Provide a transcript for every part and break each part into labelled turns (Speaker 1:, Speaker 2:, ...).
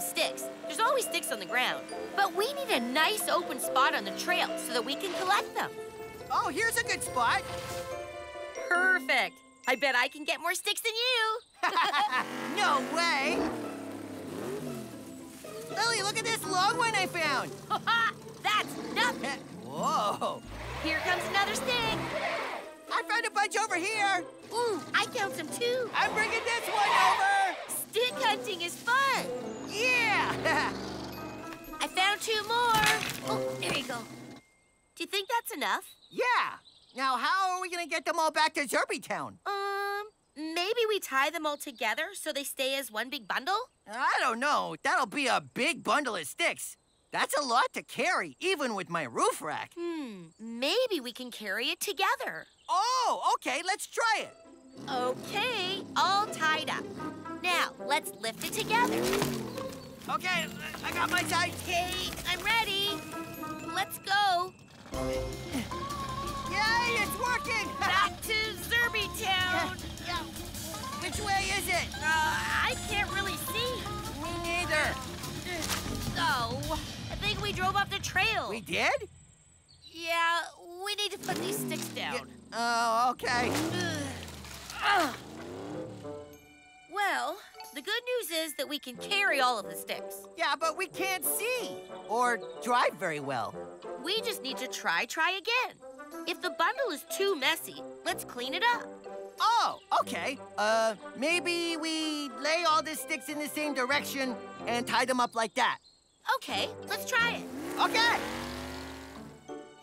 Speaker 1: some sticks. There's always sticks on the ground. But we need a nice open spot on the trail so that we can collect them.
Speaker 2: Oh, here's a good spot.
Speaker 1: Perfect. I bet I can get more sticks than you.
Speaker 2: no way. Lily, look at this long one I found.
Speaker 1: That's nothing.
Speaker 2: Whoa.
Speaker 1: Here comes another stick.
Speaker 2: I found a bunch over here.
Speaker 1: Ooh, I found some too.
Speaker 2: I'm bringing this one over.
Speaker 1: Stick hunting is fun.
Speaker 2: Yeah.
Speaker 1: I found two more. Oh, there you go. Do you think that's enough?
Speaker 2: yeah. Now, how are we going to get them all back to Zerby Town?
Speaker 1: Um, maybe we tie them all together so they stay as one big bundle?
Speaker 2: I don't know. That'll be a big bundle of sticks. That's a lot to carry, even with my roof rack.
Speaker 1: Hmm, maybe we can carry it together.
Speaker 2: Oh, okay, let's try it.
Speaker 1: Okay, all tied up. Now, let's lift it together.
Speaker 2: Okay, I got my side.
Speaker 1: Okay, I'm ready. Let's go.
Speaker 2: Yay, it's working!
Speaker 1: Back to Zerby Town.
Speaker 2: Yeah. Which way is it?
Speaker 1: Uh, I can't really see.
Speaker 2: Me neither.
Speaker 1: Oh, I think we drove off the trail.
Speaker 2: We did?
Speaker 1: Yeah, we need to put these sticks down.
Speaker 2: Oh, okay.
Speaker 1: Well, the good news is that we can carry all of the sticks.
Speaker 2: Yeah, but we can't see or drive very well.
Speaker 1: We just need to try, try again. If the bundle is too messy, let's clean it up.
Speaker 2: Oh, okay. Uh, maybe we lay all the sticks in the same direction and tie them up like that.
Speaker 1: Okay, let's try it.
Speaker 2: Okay.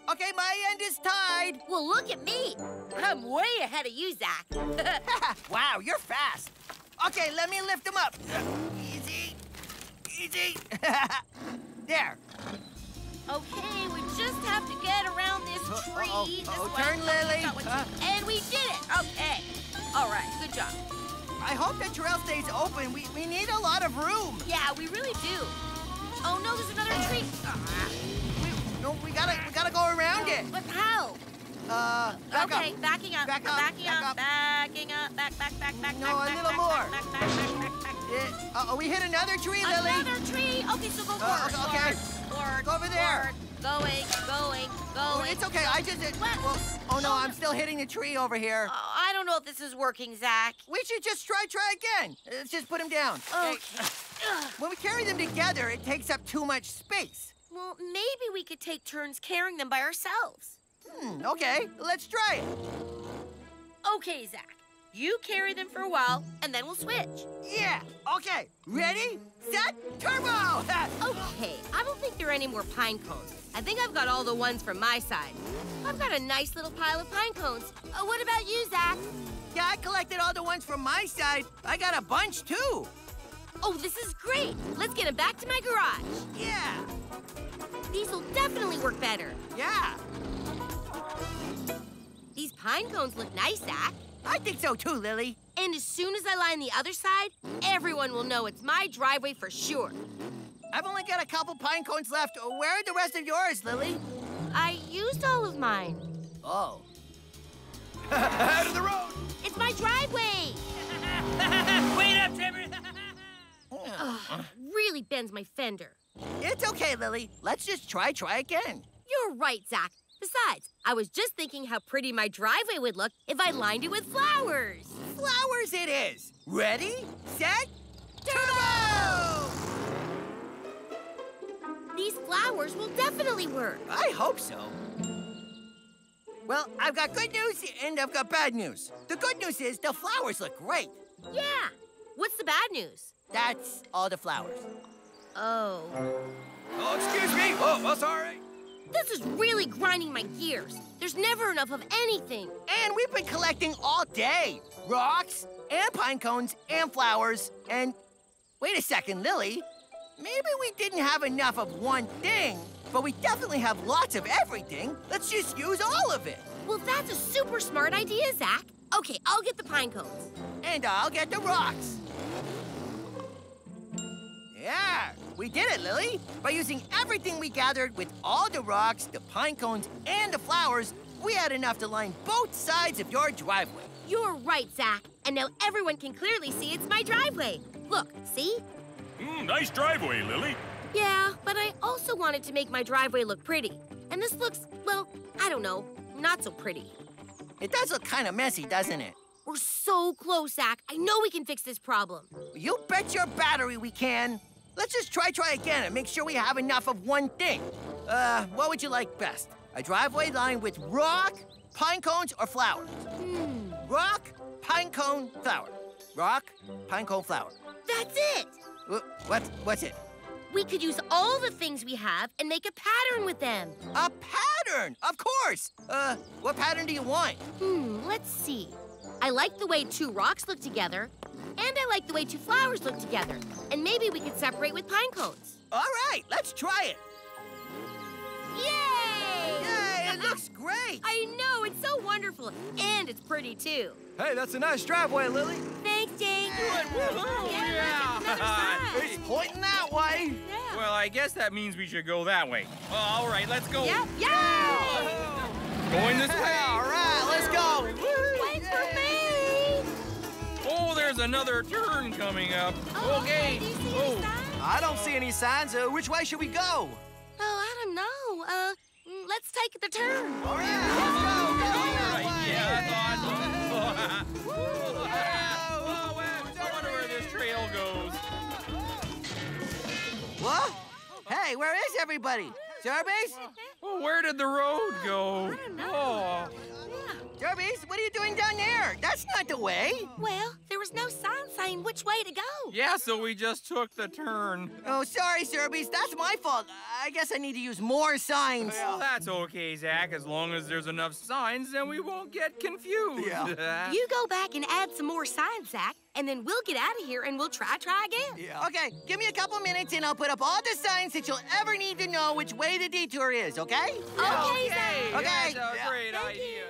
Speaker 2: Okay, my end is tied.
Speaker 1: Well, look at me. I'm way ahead of you, Zack.
Speaker 2: wow, you're fast. Okay, let me lift them up. Easy. Easy. there.
Speaker 1: okay, we just have to get around this
Speaker 2: Uh,
Speaker 1: tree.
Speaker 2: uh-oh, uh-oh,
Speaker 1: way.
Speaker 2: turn, Lily. Uh.
Speaker 1: And we did it. Okay. All right, good job.
Speaker 2: I hope the trail stays open. We, we need a lot of room.
Speaker 1: Yeah, we really do. Oh no, there's another tree. Ah,
Speaker 2: We, no, we gotta we gotta go around it.
Speaker 1: but how?
Speaker 2: Uh, back
Speaker 1: okay,
Speaker 2: up.
Speaker 1: backing up,
Speaker 2: Back up,
Speaker 1: backing
Speaker 2: back
Speaker 1: up,
Speaker 2: up.
Speaker 1: backing up, back, back, back, back,
Speaker 2: No,
Speaker 1: back,
Speaker 2: a little
Speaker 1: back,
Speaker 2: more.
Speaker 1: Back, back, back, back, back, back.
Speaker 2: Yeah, uh, we hit another tree, Lily.
Speaker 1: Another tree. Okay, so go
Speaker 2: Uh,
Speaker 1: forward.
Speaker 2: okay.
Speaker 1: Forward.
Speaker 2: Go over there.
Speaker 1: Forward. Going, going,
Speaker 2: Oh,
Speaker 1: going.
Speaker 2: it's okay. I just. It, well, oh no,
Speaker 1: Oh,
Speaker 2: I'm
Speaker 1: no.
Speaker 2: still hitting the tree over here.
Speaker 1: Oh, I don't know if this is working, Zack.
Speaker 2: We should just try, try again. Let's just put them down.
Speaker 1: Okay. Ugh.
Speaker 2: When we carry them together, it takes up too much space.
Speaker 1: Well, maybe we could take turns carrying them by ourselves.
Speaker 2: Hmm, okay, let's try it.
Speaker 1: Okay, Zack. You carry them for a while, and then we'll switch.
Speaker 2: Yeah, okay. Ready, set, turbo!
Speaker 1: Okay, I don't think there are any more pine cones. I think I've got all the ones from my side. I've got a nice little pile of pine cones. Uh, what about you, Zack?
Speaker 2: yeah, I collected all the ones from my side. I got a bunch too.
Speaker 1: Oh, this is great. Let's get them back to my garage.
Speaker 2: Yeah,
Speaker 1: These will definitely work better.
Speaker 2: yeah.
Speaker 1: These pine cones look nice, Zack.
Speaker 2: I think so too, Lily.
Speaker 1: And as soon as I line the other side, everyone will know it's my driveway for sure.
Speaker 2: I've only got a couple pine cones left. Where are the rest of yours, Lily?
Speaker 1: I used all of mine.
Speaker 2: Oh.
Speaker 3: Out of the road!
Speaker 1: It's my driveway.
Speaker 3: Wait up, Trevor!
Speaker 1: Ugh, really bends my fender.
Speaker 2: It's okay, Lily. Let's just try, try again.
Speaker 1: You're right, Zack. Besides, I was just thinking how pretty my driveway would look if I lined it with flowers.
Speaker 2: Flowers it is. Ready, set, turbo!
Speaker 1: These flowers will definitely work.
Speaker 2: I hope so. Well, I've got good news and I've got bad news. The good news is the flowers look great.
Speaker 1: Yeah. What's the bad news?
Speaker 2: That's all the flowers.
Speaker 1: Oh.
Speaker 3: Oh, excuse me! Oh, oh, sorry!
Speaker 1: This is really grinding my gears. There's never enough of anything.
Speaker 2: And we've been collecting all day. Rocks and pine cones and flowers and... Wait a second, Lily. Maybe we didn't have enough of one thing, but we definitely have lots of everything. Let's just use all of it.
Speaker 1: Well, that's a super smart idea, Zack. Okay, I'll get the pine cones.
Speaker 2: And I'll get the rocks. Yeah, we did it, Lily. By using everything we gathered with all the rocks, the pine cones, and the flowers, we had enough to line both sides of your driveway.
Speaker 1: You're right, Zack. And now everyone can clearly see it's my driveway. Look, see?
Speaker 4: Mm, nice driveway, Lily.
Speaker 1: Yeah, but I also wanted to make my driveway look pretty. And this looks, well, I don't know, not so pretty.
Speaker 2: It does look kind of messy, doesn't it?
Speaker 1: We're so close, Zack. I know we can fix this problem.
Speaker 2: You bet your battery we can. Let's just try, try again and make sure we have enough of one thing. Uh, what would you like best? A driveway lined with rock, pine cones, or flowers?
Speaker 1: Hmm,
Speaker 2: Rock, pine cone, flower. Rock, pine cone, flower.
Speaker 1: that's it.
Speaker 2: Wh- What, what's it?
Speaker 1: We could use all the things we have and make a pattern with them.
Speaker 2: A pattern, of course. Uh, what pattern do you want?
Speaker 1: Hmm, let's see. I like the way two rocks look together, and I like the way two flowers look together. And maybe we could separate with pine cones.
Speaker 2: All right, let's try it.
Speaker 1: Yay!
Speaker 2: Yay, it looks great.
Speaker 1: I know, it's so wonderful. And it's pretty, too.
Speaker 3: Hey, that's a nice driveway, Lily.
Speaker 1: Thanks, Jake.
Speaker 3: Woohoo!
Speaker 1: Yeah, look, it's another sign.
Speaker 2: It's pointing that way.
Speaker 1: Yeah.
Speaker 4: Well, I guess that means we should go that way. Oh, all right, let's go.
Speaker 1: Yep, yay!
Speaker 4: Going this way. There's another turn coming up.
Speaker 1: Oh,
Speaker 4: okay.
Speaker 1: Do you see
Speaker 4: Oh.
Speaker 1: any signs?
Speaker 3: I don't see any signs. Uh, which way should we go?
Speaker 1: Oh, I don't know. Uh, mm, let's take the turn.
Speaker 2: All right, let's go. Go
Speaker 4: All
Speaker 2: that
Speaker 4: right,
Speaker 2: way.
Speaker 4: yeah, I thought. Oh, I wonder where this trail goes.
Speaker 2: What? Hey, where is everybody? Zerbies?
Speaker 4: Well, where did the road go?
Speaker 1: I don't know.
Speaker 4: Oh.
Speaker 1: Yeah.
Speaker 2: Zerbies, what are you doing down there? That's not the way.
Speaker 1: Well, there was no sign saying which way to go.
Speaker 4: Yeah, so we just took the turn.
Speaker 2: Oh, sorry, Zerbies. That's my fault. I guess I need to use more signs.
Speaker 4: Well, that's okay, Zack. As long as there's enough signs, then we won't get confused.
Speaker 3: Yeah.
Speaker 1: You go back and add some more signs, Zack, and then we'll get out of here and we'll try, try again.
Speaker 3: Yeah.
Speaker 2: Okay, give me a couple minutes and I'll put up all the signs that you'll ever need to know which way the detour is, okay?
Speaker 1: Okay, Zack.
Speaker 2: Okay.
Speaker 4: That's a
Speaker 3: Yeah.
Speaker 4: great
Speaker 1: Thank
Speaker 4: idea.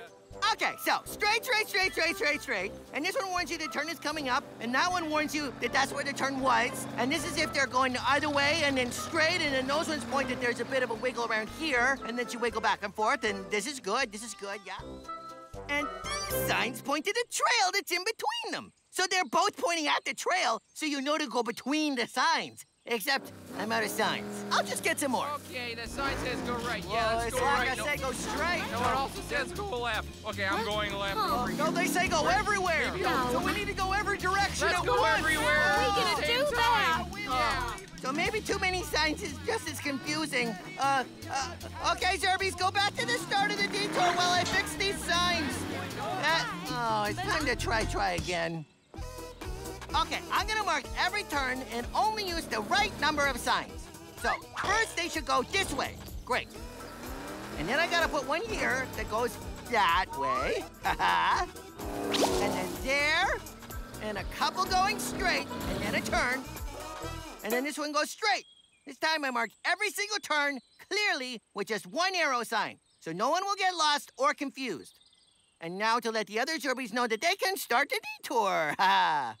Speaker 2: Okay, so straight, straight, straight, straight, straight, straight. And this one warns you the turn is coming up, and that one warns you that that's where the turn was. And this is if they're going the either way and then straight, and then those ones point that there's a bit of a wiggle around here, and then you wiggle back and forth, and this is good, this is good, yeah. And these signs point to the trail that's in between them. So they're both pointing at the trail, so you know to go between the signs. Except I'm out of signs. I'll just get some more.
Speaker 4: Okay, the sign says go right.
Speaker 2: Well,
Speaker 4: yeah, let's
Speaker 2: it's
Speaker 4: go
Speaker 2: like
Speaker 4: right.
Speaker 2: I
Speaker 4: No,
Speaker 2: say, go straight.
Speaker 4: no, it also says go left. Okay, I'm
Speaker 1: What?
Speaker 4: going left
Speaker 1: Huh.
Speaker 4: over.
Speaker 2: No, they say go everywhere.
Speaker 1: No.
Speaker 2: So we need to go every direction
Speaker 4: Let's
Speaker 2: at
Speaker 4: go
Speaker 2: once.
Speaker 4: everywhere.
Speaker 1: How are we gonna do
Speaker 4: same
Speaker 1: that?
Speaker 4: time. Yeah.
Speaker 2: So maybe too many signs is just as confusing. Uh, uh okay, Zerbies, go back to the start of the detour while I fix these signs. That, oh, it's time to try, try again. Okay, I'm gonna mark every turn and only use the right number of signs. So first they should go this way. Great. And then I gotta put one here that goes that way. And then there. And a couple going straight. And then a turn. And then this one goes straight. This time I marked every single turn clearly with just one arrow sign. So no one will get lost or confused. And now to let the other Zerbies know that they can start the detour.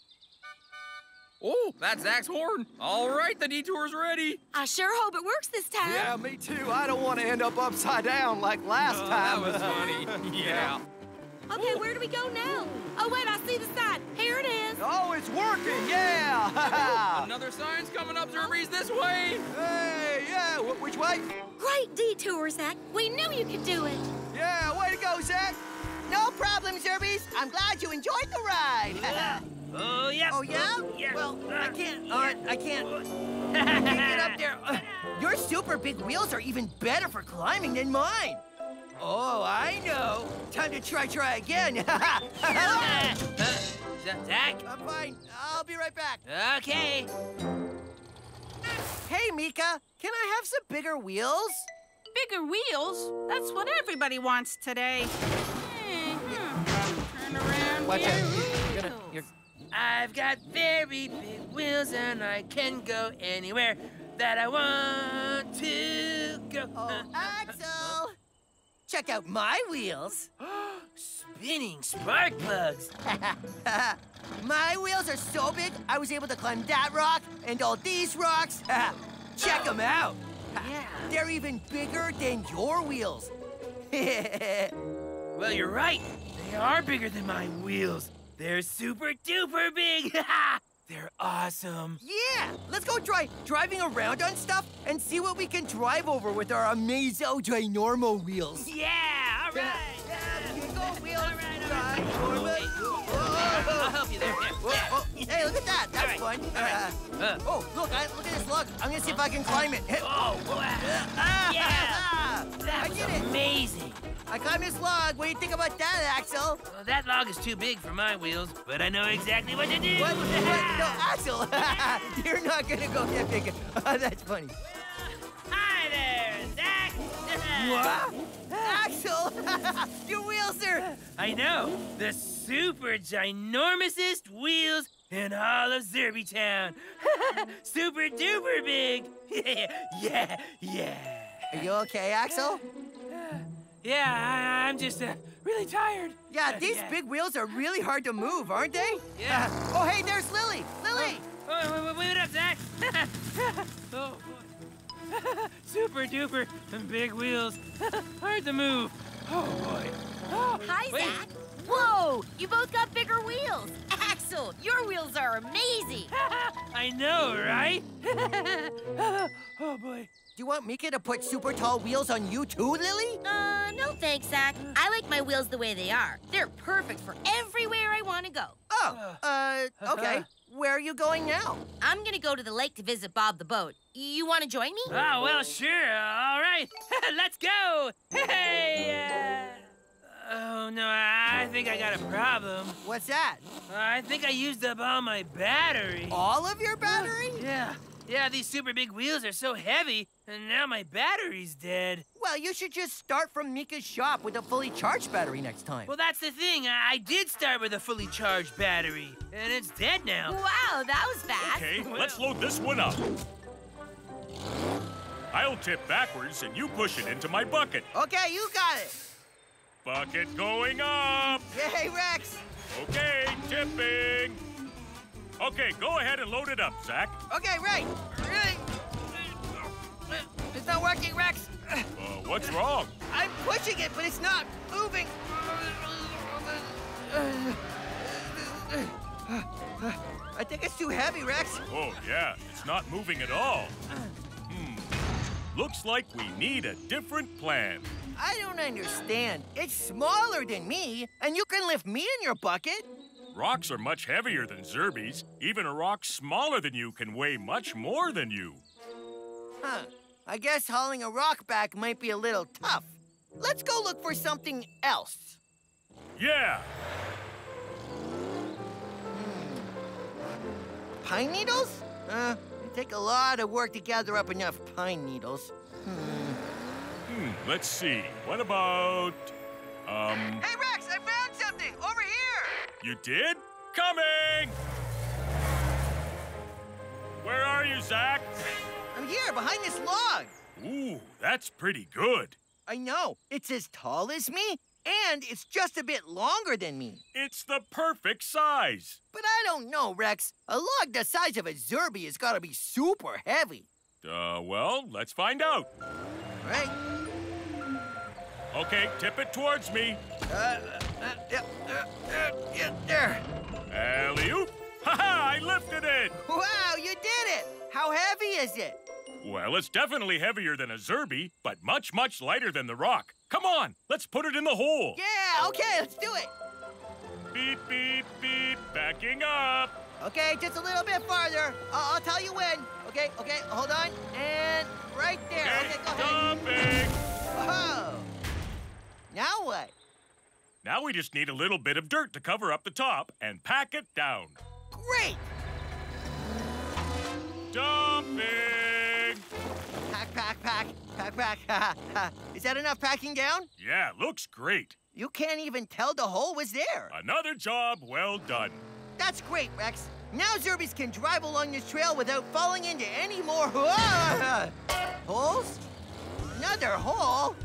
Speaker 2: Ha!
Speaker 4: Oh, that's Zack's horn. All right, the detour's ready.
Speaker 1: I sure hope it works this time.
Speaker 3: Yeah, me too. I don't want to end up upside down like last
Speaker 4: Oh,
Speaker 3: time.
Speaker 4: That was funny. yeah.
Speaker 1: Okay, where do we go now? Oh, wait, I see the sign. Here it is.
Speaker 3: Oh, it's working. Yeah.
Speaker 4: Oh, Another sign's coming up, Zerbies, this way.
Speaker 3: hey, yeah. Wh- which way?
Speaker 1: Great detour, Zack. We knew you could do it.
Speaker 3: Yeah, way to go, Zack.
Speaker 2: No problem, Zerbies. I'm glad you enjoyed the ride.
Speaker 5: Oh, yeah.
Speaker 2: oh, yeah?
Speaker 5: Yeah.
Speaker 2: Well, I can't. Uh, I can't. I can't get up there. Uh, your super big wheels are even better for climbing than mine. Oh, I know. Time to try, try again.
Speaker 5: Uh, Z- Zack?
Speaker 2: I'm fine. I'll be right back.
Speaker 5: Okay.
Speaker 2: Hey, Mika, can I have some bigger wheels?
Speaker 6: Bigger wheels? That's what everybody wants today. Turn around
Speaker 2: Watch out. You're gonna, you're,
Speaker 5: I've got very big wheels and I can go anywhere that I want to go.
Speaker 2: oh, Axle! Check out my wheels.
Speaker 5: Spinning spark plugs.
Speaker 2: my wheels are so big, I was able to climb that rock and all these rocks. Check them out.
Speaker 5: Yeah.
Speaker 2: They're even bigger than your wheels.
Speaker 5: Well, you're right. They are bigger than my wheels. They're super duper big. They're awesome.
Speaker 2: Yeah, let's go try driving around on stuff and see what we can drive over with our Amazo Ginormo wheels.
Speaker 5: Yeah, all right.
Speaker 2: You go, wheels.
Speaker 5: All right, all right. I'll help you there. Yeah.
Speaker 2: Whoa, whoa. Hey, look at that. That's
Speaker 5: All right,
Speaker 2: fun.
Speaker 5: all right.
Speaker 2: Uh,
Speaker 5: Uh.
Speaker 2: oh, look, I, look at this log. I'm gonna see if I can climb it.
Speaker 5: Oh, wow.
Speaker 2: Ah,
Speaker 5: Yeah.
Speaker 2: Log. What do you think about that, Axle?
Speaker 5: Well, that log is too big for my wheels, but I know exactly what to do.
Speaker 2: What? what? No, Axle. You're not gonna go that big. Oh, that's funny.
Speaker 5: Hi there, Zack.
Speaker 2: What? Axle, your wheels are.
Speaker 5: I know. The super ginormousest wheels in all of Zerby Town. super duper big. yeah, yeah.
Speaker 2: Are you okay, Axle?
Speaker 5: Yeah, I, I'm just uh, really tired.
Speaker 2: Yeah,
Speaker 5: Uh,
Speaker 2: these
Speaker 5: yeah.
Speaker 2: big wheels are really hard to move, aren't they?
Speaker 5: Yeah.
Speaker 2: oh, hey, there's Lily. Lily.
Speaker 5: Oh, wait, wait, wait up, Zack. oh, boy. Super duper big wheels. Hard to move. Oh, boy. Oh,
Speaker 1: Hi,
Speaker 5: wait.
Speaker 1: Zack. Whoa, you both got bigger wheels. Axle, your wheels are amazing.
Speaker 5: I know, right? Boy.
Speaker 2: Do you want Mika to put super tall wheels on you too, Lily?
Speaker 1: Uh, no thanks, Zack. I like my wheels the way they are. They're perfect for everywhere I want to go.
Speaker 2: Oh, uh, okay. Where are you going now?
Speaker 1: I'm gonna go to the lake to visit Bob the boat. You want to join me?
Speaker 5: Oh, well, sure. All right. Let's go. Hey, uh... Oh, no, I I think I got a problem.
Speaker 2: What's that?
Speaker 5: I think I used up all my battery.
Speaker 2: All of your battery?
Speaker 5: Yeah. Yeah, these super big wheels are so heavy, and now my battery's dead.
Speaker 2: Well, you should just start from Mika's shop with a fully charged battery next time.
Speaker 5: Well, that's the thing. I, I did start with a fully charged battery, and it's dead now.
Speaker 1: Wow, that was fast.
Speaker 7: Okay, let's load this one up. I'll tip backwards and you push it into my bucket.
Speaker 2: Okay, you got it.
Speaker 7: Bucket going up.
Speaker 2: Yay, Rex.
Speaker 7: Okay, tipping. Okay, go ahead and load it up, Zack.
Speaker 2: Okay, right. It's not working, Rex.
Speaker 7: Uh, what's wrong?
Speaker 2: I'm pushing it, but it's not moving. I think it's too heavy, Rex.
Speaker 7: Oh, yeah, it's not moving at all. Hmm. Looks like we need a different plan.
Speaker 2: I don't understand. It's smaller than me, and you can lift me in your bucket.
Speaker 7: Rocks are much heavier than Zerbies. Even a rock smaller than you can weigh much more than you.
Speaker 2: Huh. I guess hauling a rock back might be a little tough. Let's go look for something else.
Speaker 7: Yeah,
Speaker 2: Pine needles? Uh, it take a lot of work to gather up enough pine needles.
Speaker 7: hmm, let's see. What about. Um,
Speaker 2: Hey, Rex,
Speaker 7: you did? Coming! Where are you, Zack?
Speaker 2: I'm here, behind this log.
Speaker 7: Ooh, that's pretty good.
Speaker 2: I know. It's as tall as me, and it's just a bit longer than me.
Speaker 7: It's the perfect size.
Speaker 2: But I don't know, Rex. A log the size of a Zerby has got to be super heavy.
Speaker 7: Uh, well, let's find out.
Speaker 2: All right.
Speaker 7: Okay, tip it towards me.
Speaker 2: Uh, uh, yeah, uh, uh, yeah, there.
Speaker 7: Alley oop! Ha ha! I lifted it!
Speaker 2: Wow, you did it. How heavy is it?
Speaker 7: Well, it's definitely heavier than a Zerby, but much, much lighter than the rock. Come on, let's put it in the hole.
Speaker 2: Yeah, okay, let's do it.
Speaker 7: Beep, beep, beep, backing up.
Speaker 2: Okay, just a little bit farther. I'll, I'll tell you when. Okay, okay, hold on. And right there. Okay, go ahead.
Speaker 7: dumping.
Speaker 2: Whoa. Now what?
Speaker 7: Now we just need a little bit of dirt to cover up the top and pack it down.
Speaker 2: Great.
Speaker 7: Dumping.
Speaker 2: Pack, pack, pack, pack, pack. Ha, ha. Is that enough packing down?
Speaker 7: Yeah, looks great.
Speaker 2: You can't even tell the hole was there.
Speaker 7: Another job well done.
Speaker 2: That's great, Rex. Now Zerbies can drive along this trail without falling into any more holes. Another hole?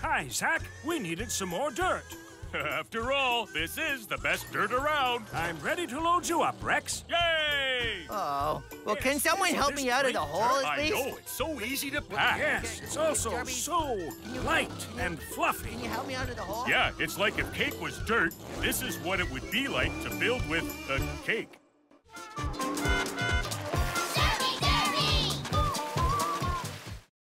Speaker 7: Hi, Zach. We needed some more dirt. After all, this is the best dirt around. I'm ready to load you up, Rex. Yay!
Speaker 2: Oh. Well, can someone help me out of the hole
Speaker 7: dirt-
Speaker 2: at least?
Speaker 7: I know, it's so easy to pack.
Speaker 2: Yes,
Speaker 7: it's
Speaker 2: also Derby,
Speaker 7: so light
Speaker 2: you-
Speaker 7: and fluffy.
Speaker 2: Can you help me out of the hole?
Speaker 7: Yeah, it's like if cake was dirt, this is what it would be like to build with a cake.